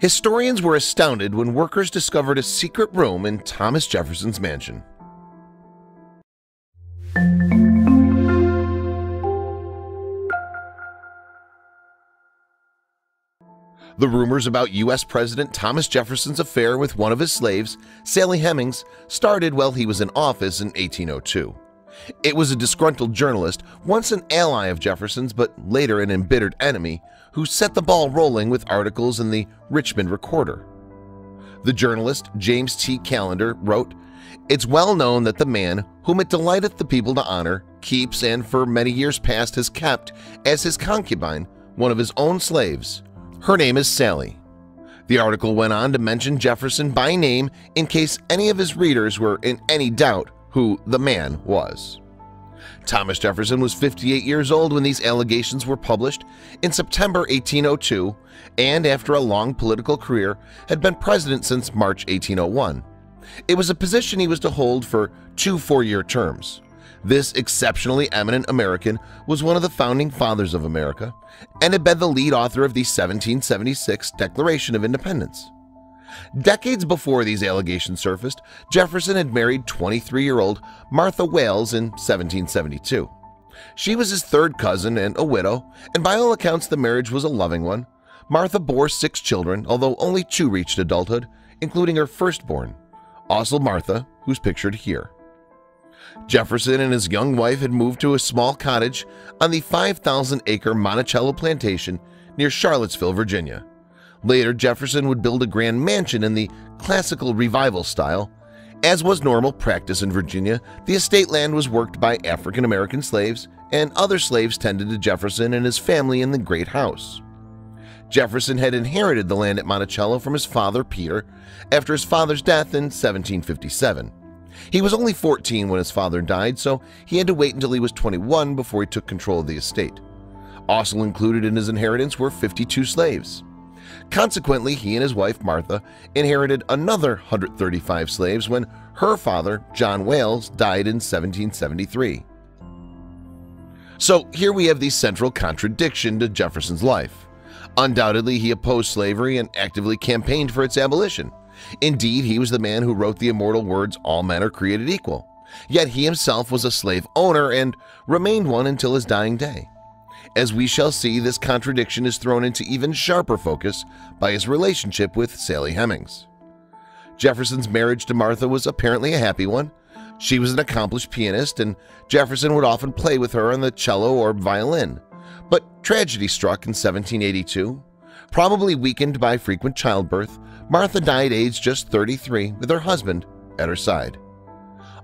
Historians were astounded when workers discovered a secret room in Thomas Jefferson's mansion. The rumors about U.S. President Thomas Jefferson's affair with one of his slaves, Sally Hemings, started while he was in office in 1802. It was a disgruntled journalist, once an ally of Jefferson's but later an embittered enemy, who set the ball rolling with articles in the Richmond Recorder. The journalist, James T. Callender, wrote, It's well known that the man whom it delighteth the people to honor keeps and for many years past has kept as his concubine one of his own slaves. Her name is Sally. The article went on to mention Jefferson by name in case any of his readers were in any doubt who the man was. Thomas Jefferson was 58 years old when these allegations were published in September 1802 and after a long political career had been president since March 1801. It was a position he was to hold for two four-year terms. This exceptionally eminent American was one of the founding fathers of America and had been the lead author of the 1776 Declaration of Independence. Decades before these allegations surfaced, Jefferson had married 23-year-old Martha Wayles in 1772. She was his third cousin and a widow, and by all accounts the marriage was a loving one. Martha bore six children, although only two reached adulthood, including her firstborn, also Martha, who's pictured here. Jefferson and his young wife had moved to a small cottage on the 5,000-acre Monticello plantation near Charlottesville, Virginia. Later, Jefferson would build a grand mansion in the classical revival style. As was normal practice in Virginia, the estate land was worked by African-American slaves, and other slaves tended to Jefferson and his family in the Great House. Jefferson had inherited the land at Monticello from his father, Peter, after his father's death in 1757. He was only 14 when his father died, so he had to wait until he was 21 before he took control of the estate. Also included in his inheritance were 52 slaves. Consequently, he and his wife Martha inherited another 135 slaves when her father, John Wayles, died in 1773. So here we have the central contradiction to Jefferson's life. Undoubtedly, he opposed slavery and actively campaigned for its abolition. Indeed, he was the man who wrote the immortal words, all men are created equal. Yet he himself was a slave owner and remained one until his dying day. As we shall see, this contradiction is thrown into even sharper focus by his relationship with Sally Hemings. Jefferson's marriage to Martha was apparently a happy one. She was an accomplished pianist, and Jefferson would often play with her on the cello or violin. But tragedy struck in 1782. Probably weakened by frequent childbirth, Martha died aged just 33 with her husband at her side.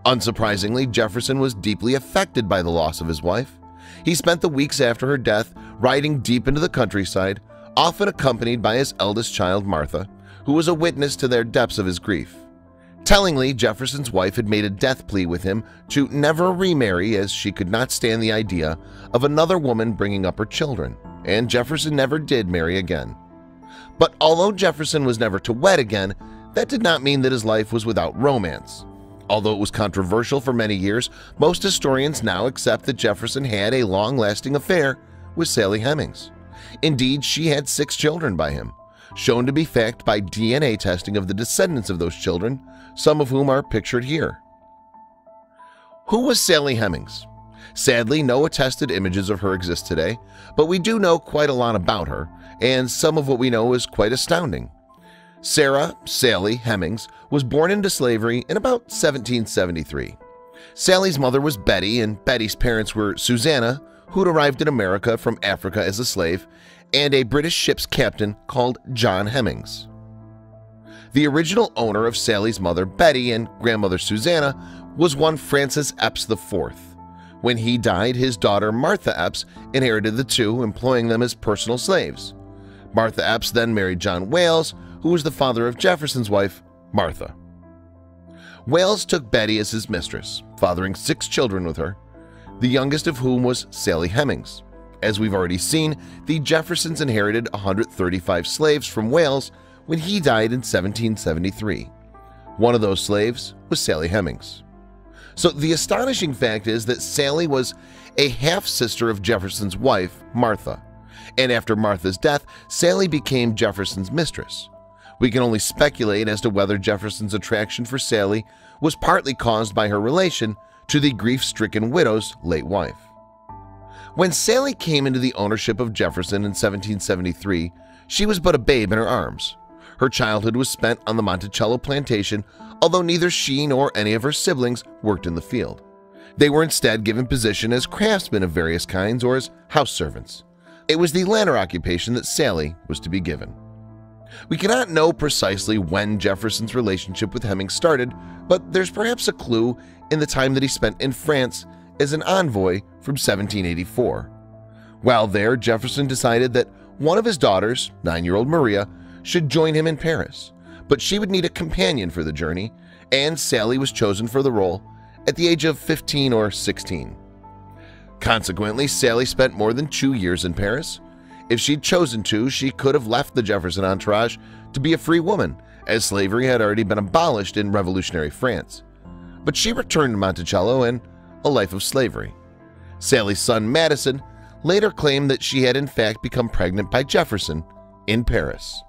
Unsurprisingly, Jefferson was deeply affected by the loss of his wife. He spent the weeks after her death riding deep into the countryside, often accompanied by his eldest child, Martha, who was a witness to their depths of his grief. Tellingly, Jefferson's wife had made a death plea with him to never remarry as she could not stand the idea of another woman bringing up her children, and Jefferson never did marry again. But although Jefferson was never to wed again, that did not mean that his life was without romance. Although it was controversial for many years, most historians now accept that Jefferson had a long-lasting affair with Sally Hemings. Indeed, she had six children by him, shown to be fact by DNA testing of the descendants of those children, some of whom are pictured here. Who was Sally Hemings? Sadly, no attested images of her exist today, but we do know quite a lot about her, and some of what we know is quite astounding. Sarah Sally Hemings was born into slavery in about 1773. Sally's mother was Betty, and Betty's parents were Susanna, who'd arrived in America from Africa as a slave, and a British ship's captain called John Hemings. The original owner of Sally's mother, Betty, and grandmother Susanna was one Francis Eppes IV. When he died, his daughter Martha Eppes inherited the two, employing them as personal slaves. Martha Eppes then married John Wayles, who was the father of Jefferson's wife, Martha. Wayles took Betty as his mistress, fathering six children with her, the youngest of whom was Sally Hemings. As we've already seen, the Jeffersons inherited 135 slaves from Wayles when he died in 1773. One of those slaves was Sally Hemings. So the astonishing fact is that Sally was a half-sister of Jefferson's wife, Martha, and after Martha's death, Sally became Jefferson's mistress. We can only speculate as to whether Jefferson's attraction for Sally was partly caused by her relation to the grief-stricken widow's late wife. When Sally came into the ownership of Jefferson in 1773, she was but a babe in her arms. Her childhood was spent on the Monticello plantation, although neither she nor any of her siblings worked in the field. They were instead given position as craftsmen of various kinds or as house servants. It was the latter occupation that Sally was to be given. We cannot know precisely when Jefferson's relationship with Hemings started, but there's perhaps a clue in the time that he spent in France as an envoy from 1784. While there, Jefferson decided that one of his daughters, nine-year-old Maria, should join him in Paris, but she would need a companion for the journey, and Sally was chosen for the role at the age of 15 or 16. Consequently, Sally spent more than two years in Paris. If she'd chosen to, she could have left the Jefferson entourage to be a free woman, as slavery had already been abolished in revolutionary France. But she returned to Monticello and a life of slavery. Sally's son Madison later claimed that she had in fact become pregnant by Jefferson in Paris.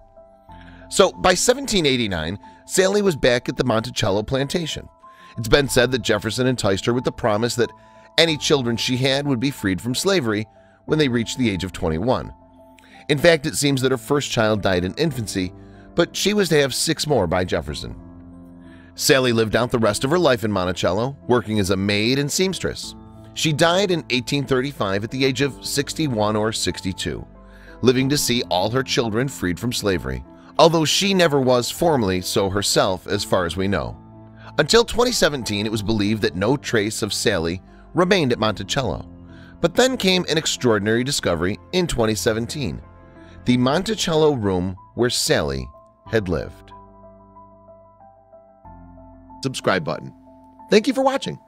So by 1789, Sally was back at the Monticello plantation. It's been said that Jefferson enticed her with the promise that any children she had would be freed from slavery when they reached the age of 21. In fact, it seems that her first child died in infancy, but she was to have six more by Jefferson. Sally lived out the rest of her life in Monticello, working as a maid and seamstress. She died in 1835 at the age of 61 or 62, living to see all her children freed from slavery, although she never was formally so herself as far as we know. Until 2017, it was believed that no trace of Sally remained at Monticello. But then came an extraordinary discovery in 2017, the Monticello room where Sally had lived. Subscribe button. Thank you for watching.